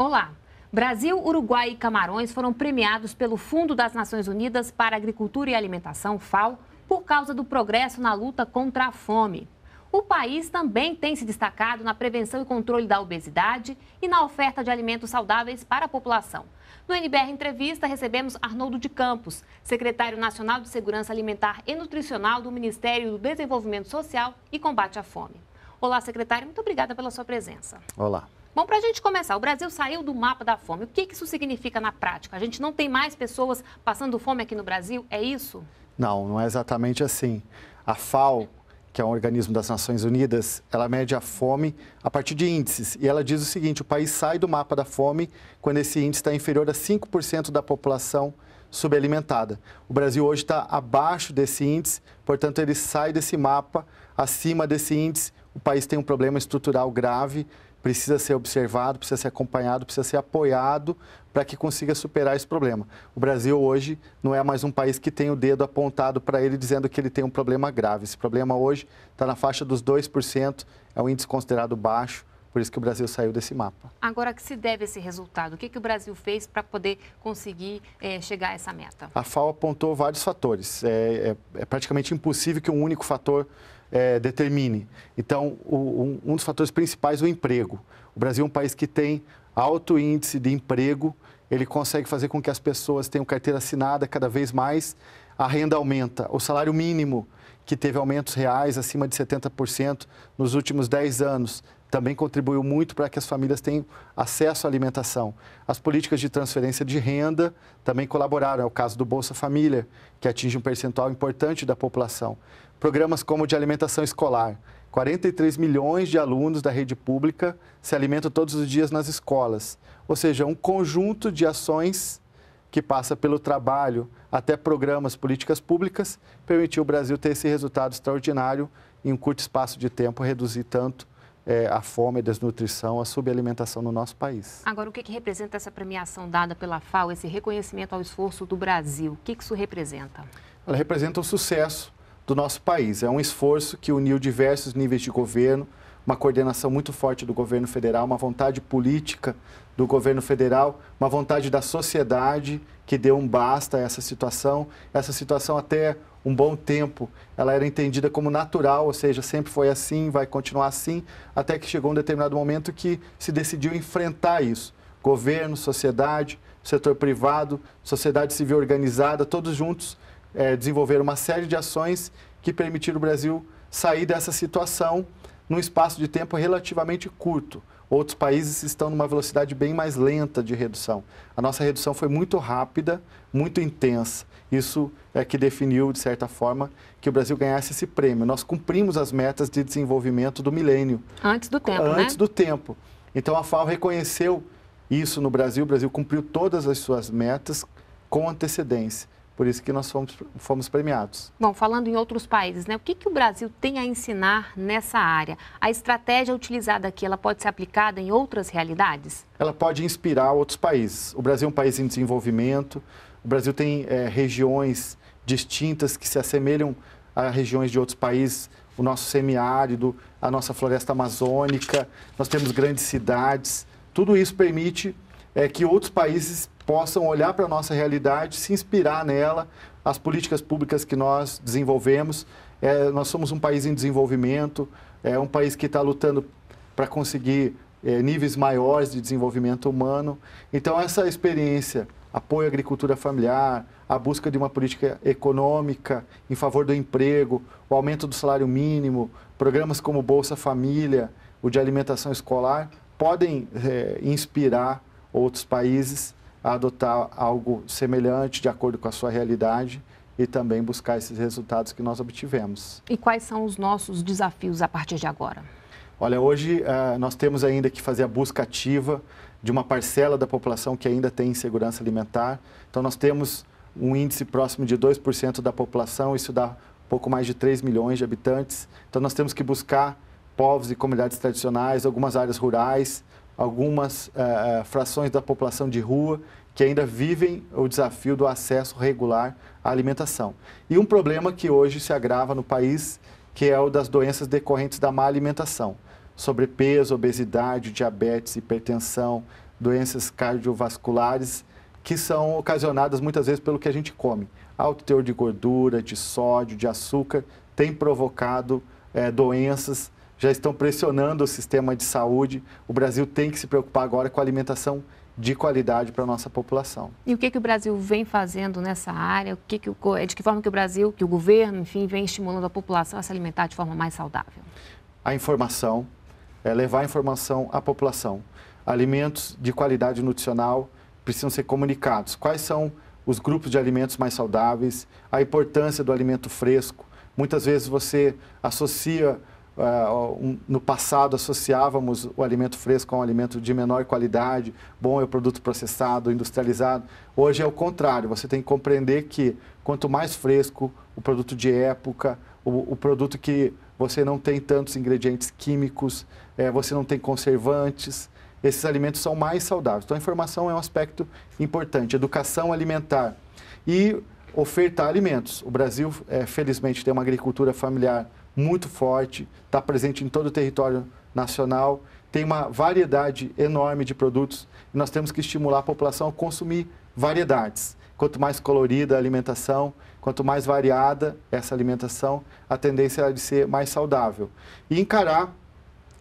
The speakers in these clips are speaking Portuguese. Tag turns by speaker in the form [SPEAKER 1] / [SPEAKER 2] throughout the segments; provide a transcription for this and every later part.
[SPEAKER 1] Olá. Brasil, Uruguai e Camarões foram premiados pelo Fundo das Nações Unidas para Agricultura e Alimentação, FAO, por causa do progresso na luta contra a fome. O país também tem se destacado na prevenção e controle da obesidade e na oferta de alimentos saudáveis para a população. No NBR Entrevista, recebemos Arnoldo de Campos, secretário nacional de Segurança Alimentar e Nutricional do Ministério do Desenvolvimento Social e Combate à Fome. Olá, secretário, muito obrigada pela sua presença.
[SPEAKER 2] Olá.
[SPEAKER 1] Bom, para a gente começar, o Brasil saiu do mapa da fome. O que isso significa na prática? A gente não tem mais pessoas passando fome aqui no Brasil? É isso?
[SPEAKER 2] Não, não é exatamente assim. A FAO, que é um organismo das Nações Unidas, ela mede a fome a partir de índices. E ela diz o seguinte: o país sai do mapa da fome quando esse índice está inferior a 5% da população subalimentada. O Brasil hoje está abaixo desse índice, portanto, ele sai desse mapa, acima desse índice. O país tem um problema estrutural grave precisa ser observado, precisa ser acompanhado, precisa ser apoiado para que consiga superar esse problema. O Brasil hoje não é mais um país que tem o dedo apontado para ele dizendo que ele tem um problema grave. Esse problema hoje está na faixa dos 2%, é um índice considerado baixo, por isso que o Brasil saiu desse mapa.
[SPEAKER 1] Agora, que se deve esse resultado? O que, que o Brasil fez para poder conseguir é, chegar a essa meta?
[SPEAKER 2] A FAO apontou vários fatores. É, é, é praticamente impossível que um único fator é, determine. Então, o, um, um dos fatores principais é o emprego. O Brasil é um país que tem alto índice de emprego, ele consegue fazer com que as pessoas tenham carteira assinada cada vez mais, a renda aumenta. O salário mínimo, que teve aumentos reais acima de 70% nos últimos 10 anos, também contribuiu muito para que as famílias tenham acesso à alimentação. As políticas de transferência de renda também colaboraram. É o caso do Bolsa Família, que atinge um percentual importante da população. Programas como o de alimentação escolar. 43 milhões de alunos da rede pública se alimentam todos os dias nas escolas. Ou seja, um conjunto de ações que passa pelo trabalho até programas, políticas públicas, permitiu o Brasil ter esse resultado extraordinário em um curto espaço de tempo, reduzir tanto é, a fome, a desnutrição, a subalimentação no nosso país.
[SPEAKER 1] Agora, o que, que representa essa premiação dada pela FAO, esse reconhecimento ao esforço do Brasil? O que, que isso representa?
[SPEAKER 2] Ela representa o sucesso do nosso país. É um esforço que uniu diversos níveis de governo, uma coordenação muito forte do governo federal, uma vontade política do governo federal, uma vontade da sociedade que deu um basta a essa situação. Essa situação até um bom tempo, ela era entendida como natural, ou seja, sempre foi assim, vai continuar assim, até que chegou um determinado momento que se decidiu enfrentar isso. Governo, sociedade, setor privado, sociedade civil organizada, todos juntos é, desenvolver uma série de ações que permitiram o Brasil sair dessa situação num espaço de tempo relativamente curto. Outros países estão numa velocidade bem mais lenta de redução. A nossa redução foi muito rápida, muito intensa. Isso é que definiu, de certa forma, que o Brasil ganhasse esse prêmio. Nós cumprimos as metas de desenvolvimento do milênio.
[SPEAKER 1] Antes do tempo,
[SPEAKER 2] Antes né? Antes do tempo. Então, a FAO reconheceu isso no Brasil. O Brasil cumpriu todas as suas metas com antecedência. Por isso que nós fomos, fomos premiados.
[SPEAKER 1] Bom, falando em outros países, né, o que, que o Brasil tem a ensinar nessa área? A estratégia utilizada aqui, ela pode ser aplicada em outras realidades?
[SPEAKER 2] Ela pode inspirar outros países. O Brasil é um país em desenvolvimento, o Brasil tem é, regiões distintas que se assemelham a regiões de outros países, o nosso semiárido, a nossa floresta amazônica, nós temos grandes cidades. Tudo isso permite é, que outros países possam olhar para a nossa realidade, se inspirar nela, as políticas públicas que nós desenvolvemos. É, nós somos um país em desenvolvimento, é um país que está lutando para conseguir é, níveis maiores de desenvolvimento humano. Então, essa experiência, apoio à agricultura familiar, a busca de uma política econômica em favor do emprego, o aumento do salário mínimo, programas como Bolsa Família, o de alimentação escolar, podem é, inspirar outros países a adotar algo semelhante de acordo com a sua realidade e também buscar esses resultados que nós obtivemos.
[SPEAKER 1] E quais são os nossos desafios a partir de agora?
[SPEAKER 2] Olha, hoje uh, nós temos ainda que fazer a busca ativa de uma parcela da população que ainda tem insegurança alimentar. Então, nós temos um índice próximo de 2% da população, isso dá pouco mais de 3 milhões de habitantes. Então, nós temos que buscar povos e comunidades tradicionais, algumas áreas rurais, algumas uh, frações da população de rua que ainda vivem o desafio do acesso regular à alimentação. E um problema que hoje se agrava no país, que é o das doenças decorrentes da má alimentação. sobrepeso, obesidade, diabetes, hipertensão, doenças cardiovasculares, que são ocasionadas muitas vezes pelo que a gente come. Alto teor de gordura, de sódio, de açúcar, tem provocado é, doenças, já estão pressionando o sistema de saúde. O Brasil tem que se preocupar agora com a alimentação de qualidade para a nossa população.
[SPEAKER 1] E o que, que o Brasil vem fazendo nessa área? O que que o, é de que forma que o Brasil, que o governo, enfim, vem estimulando a população a se alimentar de forma mais saudável?
[SPEAKER 2] A informação, é levar a informação à população. Alimentos de qualidade nutricional precisam ser comunicados. Quais são os grupos de alimentos mais saudáveis, a importância do alimento fresco. Muitas vezes você associa no passado associávamos o alimento fresco a um alimento de menor qualidade, bom é o produto processado, industrializado. Hoje é o contrário, você tem que compreender que quanto mais fresco o produto de época, o, o produto que você não tem tantos ingredientes químicos, é, você não tem conservantes, esses alimentos são mais saudáveis. Então, a informação é um aspecto importante, educação alimentar e ofertar alimentos. O Brasil, é, felizmente, tem uma agricultura familiar muito forte, está presente em todo o território nacional, tem uma variedade enorme de produtos e nós temos que estimular a população a consumir variedades. Quanto mais colorida a alimentação, quanto mais variada essa alimentação, a tendência é de ser mais saudável. E encarar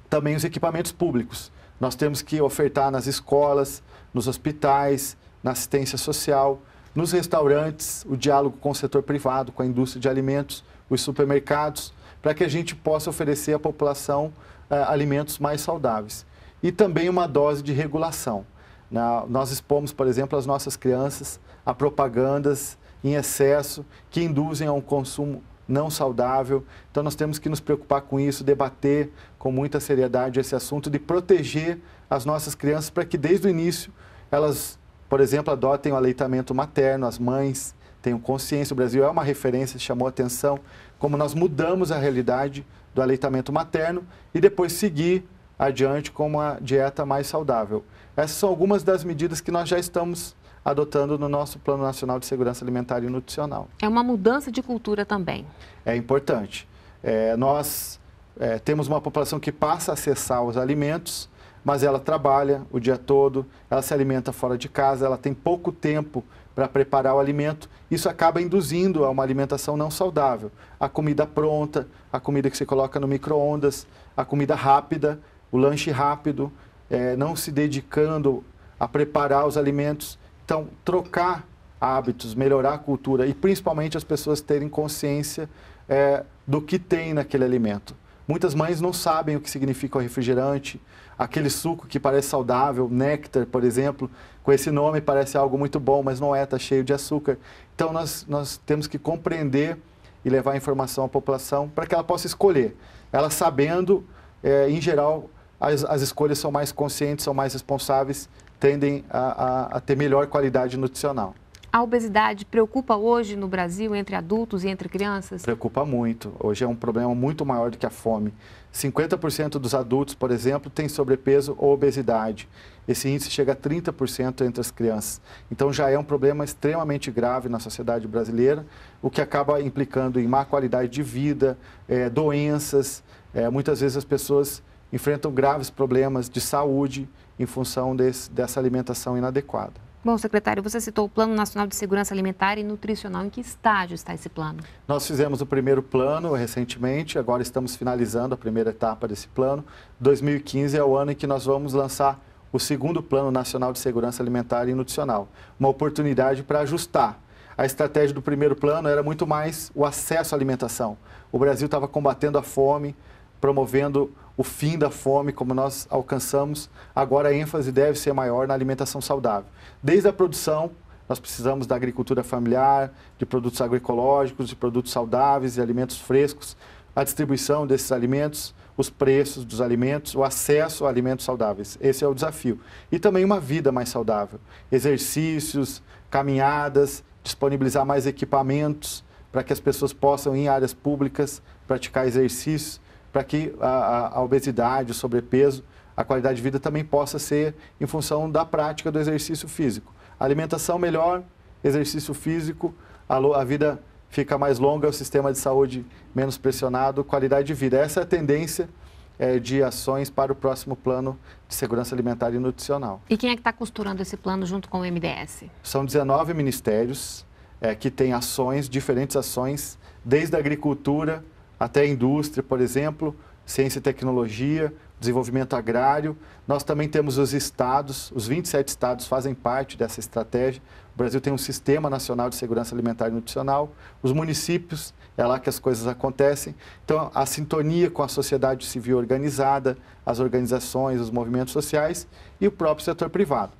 [SPEAKER 2] também os equipamentos públicos. Nós temos que ofertar nas escolas, nos hospitais, na assistência social, nos restaurantes, o diálogo com o setor privado, com a indústria de alimentos, os supermercados, para que a gente possa oferecer à população uh, alimentos mais saudáveis. E também uma dose de regulação. Na, nós expomos, por exemplo, as nossas crianças a propagandas em excesso que induzem a um consumo não saudável. Então, nós temos que nos preocupar com isso, debater com muita seriedade esse assunto de proteger as nossas crianças para que, desde o início, elas, por exemplo, adotem o aleitamento materno, as mães tenham consciência. O Brasil é uma referência, chamou atenção, como nós mudamos a realidade do aleitamento materno e depois seguir adiante com uma dieta mais saudável. Essas são algumas das medidas que nós já estamos adotando no nosso Plano Nacional de Segurança Alimentar e Nutricional.
[SPEAKER 1] É uma mudança de cultura também.
[SPEAKER 2] É importante. É, nós é, temos uma população que passa a acessar os alimentos, mas ela trabalha o dia todo, ela se alimenta fora de casa, ela tem pouco tempo para preparar o alimento. Isso acaba induzindo a uma alimentação não saudável. A comida pronta, a comida que você coloca no micro-ondas, a comida rápida, o lanche rápido, é, não se dedicando a preparar os alimentos então, trocar hábitos, melhorar a cultura e principalmente as pessoas terem consciência é, do que tem naquele alimento. Muitas mães não sabem o que significa o refrigerante, aquele suco que parece saudável, néctar, por exemplo, com esse nome parece algo muito bom, mas não é, está cheio de açúcar. Então nós, nós temos que compreender e levar a informação à população para que ela possa escolher. Ela sabendo, é, em geral, as, as escolhas são mais conscientes, são mais responsáveis tendem a, a, a ter melhor qualidade nutricional.
[SPEAKER 1] A obesidade preocupa hoje no Brasil entre adultos e entre crianças?
[SPEAKER 2] Preocupa muito. Hoje é um problema muito maior do que a fome. 50% dos adultos, por exemplo, têm sobrepeso ou obesidade. Esse índice chega a 30% entre as crianças. Então já é um problema extremamente grave na sociedade brasileira, o que acaba implicando em má qualidade de vida, é, doenças. É, muitas vezes as pessoas enfrentam graves problemas de saúde em função desse, dessa alimentação inadequada.
[SPEAKER 1] Bom, secretário, você citou o Plano Nacional de Segurança Alimentar e Nutricional. Em que estágio está esse plano?
[SPEAKER 2] Nós fizemos o primeiro plano recentemente, agora estamos finalizando a primeira etapa desse plano. 2015 é o ano em que nós vamos lançar o segundo Plano Nacional de Segurança Alimentar e Nutricional. Uma oportunidade para ajustar. A estratégia do primeiro plano era muito mais o acesso à alimentação. O Brasil estava combatendo a fome, promovendo o fim da fome, como nós alcançamos, agora a ênfase deve ser maior na alimentação saudável. Desde a produção, nós precisamos da agricultura familiar, de produtos agroecológicos, de produtos saudáveis e alimentos frescos, a distribuição desses alimentos, os preços dos alimentos, o acesso a alimentos saudáveis. Esse é o desafio. E também uma vida mais saudável. Exercícios, caminhadas, disponibilizar mais equipamentos para que as pessoas possam, em áreas públicas, praticar exercícios para que a, a, obesidade, o sobrepeso, a qualidade de vida também possa ser em função da prática do exercício físico. Alimentação melhor, exercício físico, a, a vida fica mais longa, o sistema de saúde menos pressionado, qualidade de vida. Essa é a tendência é, de ações para o próximo plano de segurança alimentar e nutricional.
[SPEAKER 1] E quem é que está costurando esse plano junto com o MDS?
[SPEAKER 2] São 19 ministérios é, que têm ações, diferentes ações, desde a agricultura até a indústria, por exemplo, ciência e tecnologia, desenvolvimento agrário. Nós também temos os estados, os 27 estados fazem parte dessa estratégia. O Brasil tem um Sistema Nacional de Segurança Alimentar e Nutricional. Os municípios, é lá que as coisas acontecem. Então, a sintonia com a sociedade civil organizada, as organizações, os movimentos sociais e o próprio setor privado.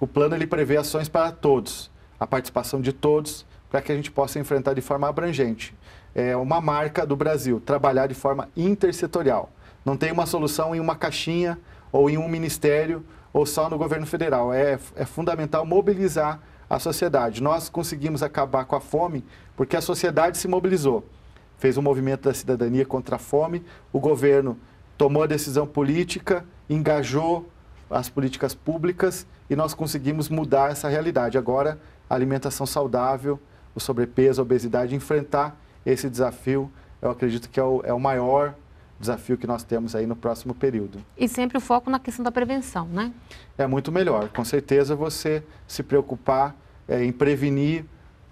[SPEAKER 2] O plano ele prevê ações para todos, a participação de todos, para que a gente possa enfrentar de forma abrangente. É uma marca do Brasil, trabalhar de forma intersetorial. Não tem uma solução em uma caixinha ou em um ministério ou só no governo federal. É, é fundamental mobilizar a sociedade. Nós conseguimos acabar com a fome porque a sociedade se mobilizou. Fez um movimento da cidadania contra a fome, o governo tomou a decisão política, engajou as políticas públicas e nós conseguimos mudar essa realidade. Agora, alimentação saudável, o sobrepeso, a obesidade, enfrentar esse desafio, eu acredito que é o, é o maior desafio que nós temos aí no próximo período.
[SPEAKER 1] E sempre o foco na questão da prevenção, né?
[SPEAKER 2] É muito melhor. Com certeza você se preocupar é, em prevenir,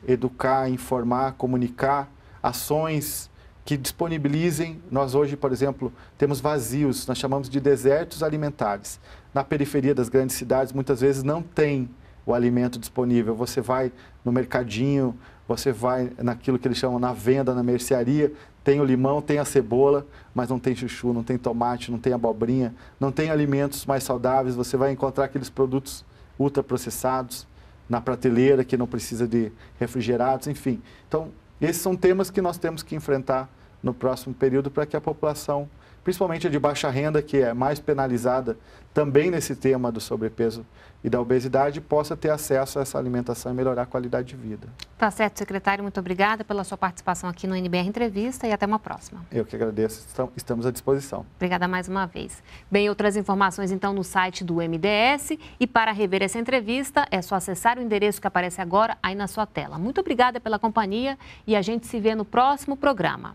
[SPEAKER 2] educar, informar, comunicar, ações que disponibilizem. Nós hoje, por exemplo, temos vazios, nós chamamos de desertos alimentares. Na periferia das grandes cidades, muitas vezes não tem o alimento disponível. Você vai no mercadinho, você vai naquilo que eles chamam na venda, na mercearia, tem o limão, tem a cebola, mas não tem chuchu, não tem tomate, não tem abobrinha, não tem alimentos mais saudáveis. Você vai encontrar aqueles produtos ultraprocessados na prateleira que não precisa de refrigerados, enfim. Então, esses são temas que nós temos que enfrentar no próximo período para que a população, principalmente a de baixa renda, que é mais penalizada também nesse tema do sobrepeso e da obesidade, possa ter acesso a essa alimentação e melhorar a qualidade de vida.
[SPEAKER 1] Tá certo, secretário. Muito obrigada pela sua participação aqui no NBR Entrevista e até uma próxima.
[SPEAKER 2] Eu que agradeço. Estamos à disposição.
[SPEAKER 1] Obrigada mais uma vez. Bem, outras informações então no site do MDS e para rever essa entrevista é só acessar o endereço que aparece agora aí na sua tela. Muito obrigada pela companhia e a gente se vê no próximo programa.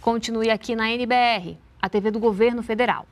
[SPEAKER 1] Continue aqui na NBR, a TV do Governo Federal.